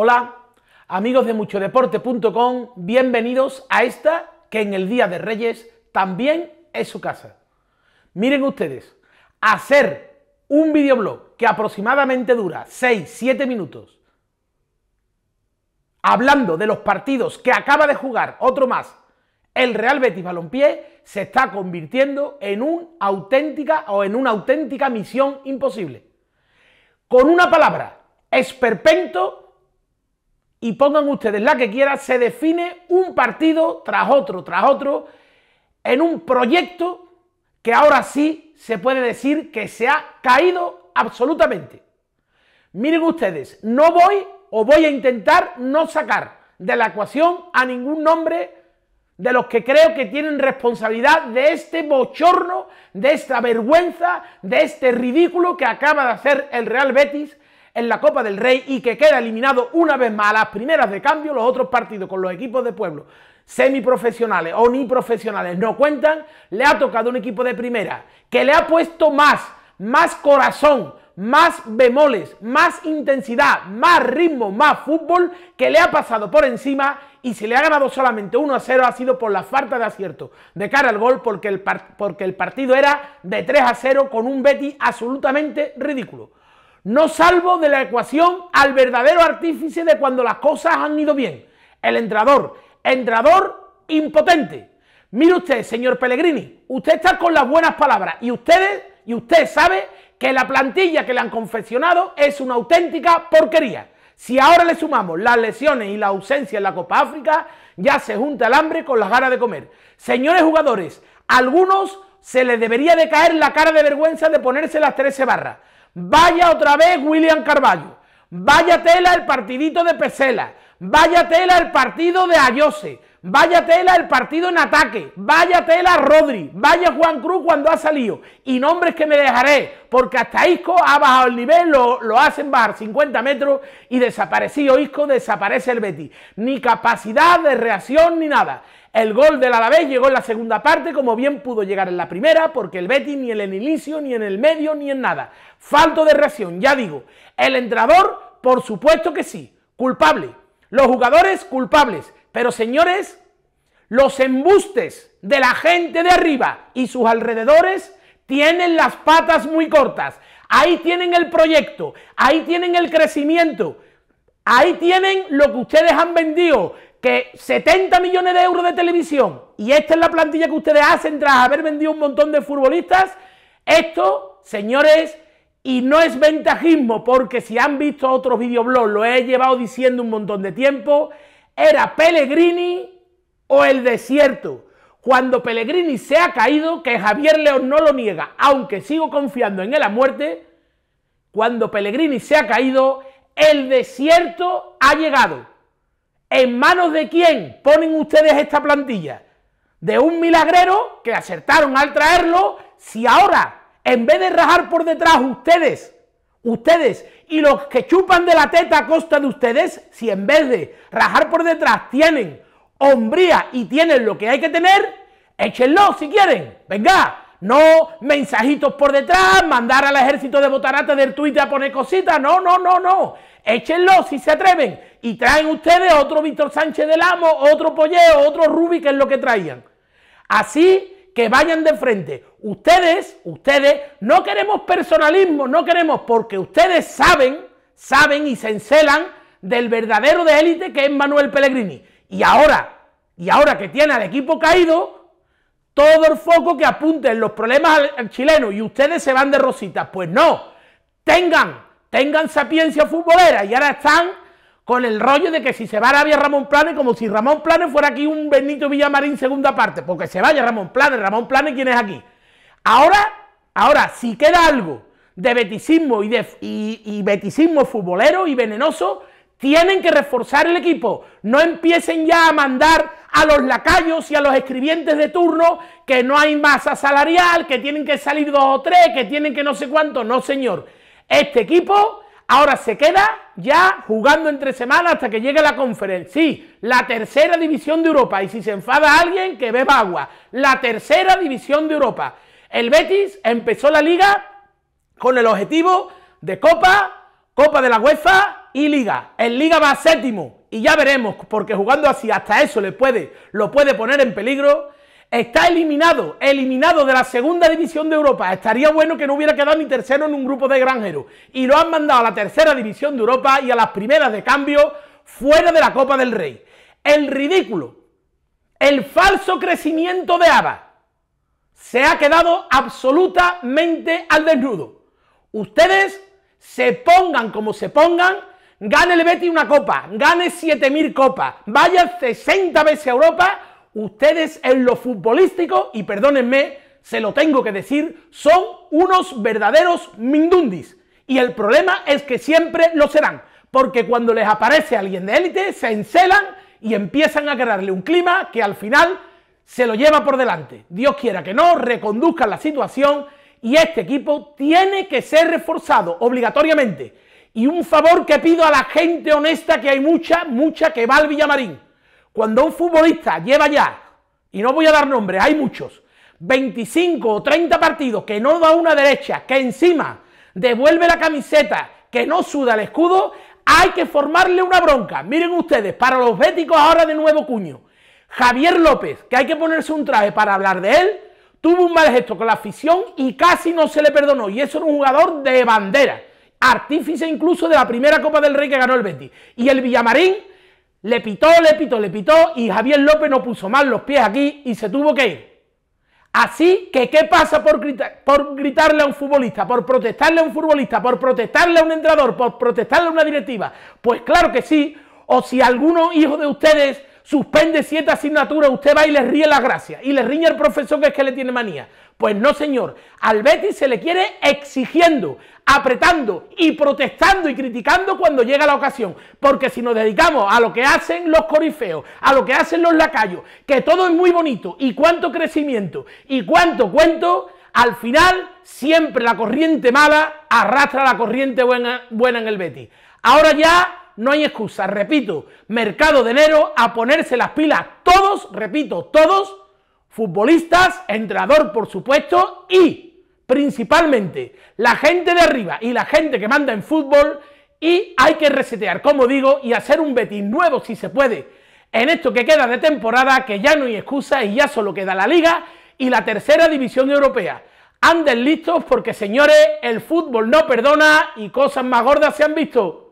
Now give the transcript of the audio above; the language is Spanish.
Hola, amigos de muchodeporte.com, bienvenidos a esta que en el Día de Reyes también es su casa. Miren ustedes, hacer un videoblog que aproximadamente dura 6-7 minutos, hablando de los partidos que acaba de jugar, otro más, el Real Betis Balompié, se está convirtiendo en una auténtica o en una auténtica misión imposible. Con una palabra, esperpento y pongan ustedes la que quieran, se define un partido tras otro, tras otro, en un proyecto que ahora sí se puede decir que se ha caído absolutamente. Miren ustedes, no voy o voy a intentar no sacar de la ecuación a ningún nombre de los que creo que tienen responsabilidad de este bochorno, de esta vergüenza, de este ridículo que acaba de hacer el Real Betis en la Copa del Rey y que queda eliminado una vez más a las primeras de cambio, los otros partidos con los equipos de pueblo semiprofesionales o ni profesionales no cuentan, le ha tocado un equipo de primera que le ha puesto más, más corazón, más bemoles, más intensidad, más ritmo, más fútbol, que le ha pasado por encima y si le ha ganado solamente 1 a 0 ha sido por la falta de acierto de cara al gol porque el, porque el partido era de 3 a 0 con un Betty absolutamente ridículo. No salvo de la ecuación al verdadero artífice de cuando las cosas han ido bien. El entrador. Entrador impotente. Mire usted, señor Pellegrini, usted está con las buenas palabras y ustedes, y usted sabe que la plantilla que le han confeccionado es una auténtica porquería. Si ahora le sumamos las lesiones y la ausencia en la Copa África, ya se junta el hambre con las ganas de comer. Señores jugadores, a algunos se les debería de caer la cara de vergüenza de ponerse las 13 barras. Vaya otra vez William Carballo. Vaya tela el partidito de Pesela. Vaya tela el partido de Ayose. Vaya tela el partido en ataque. Vaya tela Rodri. Vaya Juan Cruz cuando ha salido. Y nombres que me dejaré. Porque hasta Isco ha bajado el nivel, lo, lo hacen bajar 50 metros y desaparecido Isco, desaparece el Betis. Ni capacidad de reacción ni nada. El gol del Alavés llegó en la segunda parte, como bien pudo llegar en la primera, porque el Betis ni en el inicio, ni en el medio, ni en nada. Falto de reacción, ya digo. El entrenador, por supuesto que sí, culpable. Los jugadores, culpables. Pero señores, los embustes de la gente de arriba y sus alrededores tienen las patas muy cortas. Ahí tienen el proyecto, ahí tienen el crecimiento, ahí tienen lo que ustedes han vendido, que 70 millones de euros de televisión y esta es la plantilla que ustedes hacen tras haber vendido un montón de futbolistas, esto, señores, y no es ventajismo, porque si han visto otros videoblogs, lo he llevado diciendo un montón de tiempo, era Pellegrini o el desierto. Cuando Pellegrini se ha caído, que Javier León no lo niega, aunque sigo confiando en él a muerte, cuando Pellegrini se ha caído, el desierto ha llegado. ¿En manos de quién ponen ustedes esta plantilla? De un milagrero que acertaron al traerlo, si ahora, en vez de rajar por detrás ustedes, ustedes y los que chupan de la teta a costa de ustedes, si en vez de rajar por detrás tienen hombría y tienen lo que hay que tener, échenlo si quieren. Venga, no mensajitos por detrás, mandar al ejército de botarate del Twitter a poner cositas. No, no, no, no. Échenlo si se atreven. Y traen ustedes otro Víctor Sánchez del Amo, otro Polleo, otro Rubi, que es lo que traían. Así que vayan de frente. Ustedes, ustedes, no queremos personalismo, no queremos, porque ustedes saben, saben y se encelan del verdadero de élite que es Manuel Pellegrini. Y ahora, y ahora que tiene al equipo caído, todo el foco que apunte en los problemas al, chileno y ustedes se van de rositas. Pues no, tengan, tengan sapiencia futbolera y ahora están con el rollo de que si se va a Arabia Ramón Planes, como si Ramón Planes fuera aquí un Benito Villamarín segunda parte, porque se vaya Ramón Planes, Ramón Planes, ¿quién es aquí? Ahora, ahora, si queda algo de beticismo y, de, y beticismo futbolero y venenoso, tienen que reforzar el equipo. No empiecen ya a mandar a los lacayos y a los escribientes de turno que no hay masa salarial, que tienen que salir dos o tres, que tienen que no sé cuánto. No, señor. Este equipo ahora se queda ya jugando entre semanas hasta que llegue la conferencia. Sí, la tercera división de Europa. Y si se enfada alguien, que beba agua. La tercera división de Europa. El Betis empezó la liga con el objetivo de Copa, Copa de la UEFA y Liga. En Liga va séptimo y ya veremos, porque jugando así hasta eso le puede, lo puede poner en peligro. Está eliminado, eliminado de la segunda división de Europa. Estaría bueno que no hubiera quedado ni tercero en un grupo de granjeros. Y lo han mandado a la tercera división de Europa y a las primeras de cambio fuera de la Copa del Rey. El ridículo, el falso crecimiento de ABA se ha quedado absolutamente al desnudo. Ustedes se pongan como se pongan, gane el Betis una copa, gane 7.000 copas, vaya 60 veces a Europa, ustedes en lo futbolístico, y perdónenme, se lo tengo que decir, son unos verdaderos mindundis. Y el problema es que siempre lo serán, porque cuando les aparece alguien de élite, se encelan y empiezan a crearle un clima que al final se lo lleva por delante. Dios quiera que no, reconduzcan la situación y este equipo tiene que ser reforzado obligatoriamente. Y un favor que pido a la gente honesta, que hay mucha, mucha que va al Villamarín. Cuando un futbolista lleva ya, y no voy a dar nombres, hay muchos, 25 o 30 partidos que no da una derecha, que encima devuelve la camiseta, que no suda el escudo, hay que formarle una bronca. Miren ustedes, para los béticos ahora de nuevo cuño. Javier López, que hay que ponerse un traje para hablar de él, tuvo un mal gesto con la afición y casi no se le perdonó. Y eso era un jugador de bandera, artífice incluso de la primera Copa del Rey que ganó el Betis. Y el Villamarín le pitó, le pitó, le pitó y Javier López no puso mal los pies aquí y se tuvo que ir. Así que, ¿qué pasa por, gritarle a un futbolista, por protestarle a un futbolista, por protestarle a un entrenador, por protestarle a una directiva? Pues claro que sí. O si alguno hijo de ustedes suspende siete asignaturas, usted va y le ríe la gracia y le riña al profesor que es que le tiene manía. Pues no, señor. Al Betis se le quiere exigiendo, apretando y protestando y criticando cuando llega la ocasión. Porque si nos dedicamos a lo que hacen los corifeos, a lo que hacen los lacayos, que todo es muy bonito y cuánto crecimiento y cuánto cuento, al final siempre la corriente mala arrastra la corriente buena, buena en el Betis. Ahora ya no hay excusa, repito, mercado de enero a ponerse las pilas todos, repito, todos, futbolistas, entrenador por supuesto, y principalmente la gente de arriba y la gente que manda en fútbol, y hay que resetear, como digo, y hacer un Betis nuevo si se puede, en esto que queda de temporada, que ya no hay excusa y ya solo queda la Liga y la tercera división europea. Anden listos porque señores, el fútbol no perdona y cosas más gordas se han visto.